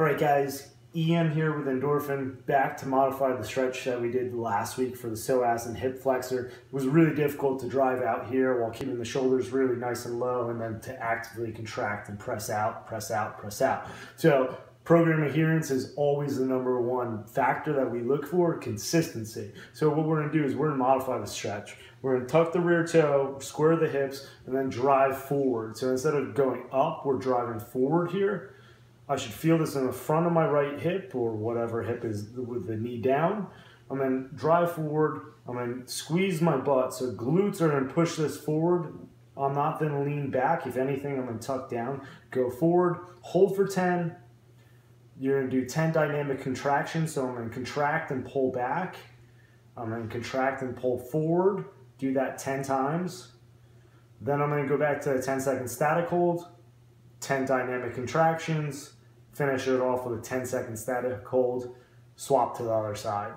All right, guys, Ian here with Endorphin, back to modify the stretch that we did last week for the psoas and hip flexor. It was really difficult to drive out here while keeping the shoulders really nice and low and then to actively contract and press out, press out, press out. So program adherence is always the number one factor that we look for, consistency. So what we're gonna do is we're gonna modify the stretch. We're gonna tuck the rear toe, square the hips, and then drive forward. So instead of going up, we're driving forward here. I should feel this in the front of my right hip or whatever hip is with the knee down. I'm gonna drive forward. I'm gonna squeeze my butt. So glutes are gonna push this forward. I'm not gonna lean back. If anything, I'm gonna tuck down. Go forward, hold for 10. You're gonna do 10 dynamic contractions. So I'm gonna contract and pull back. I'm gonna contract and pull forward. Do that 10 times. Then I'm gonna go back to a 10 second static hold, 10 dynamic contractions, finish it off with a 10 second static hold, swap to the other side.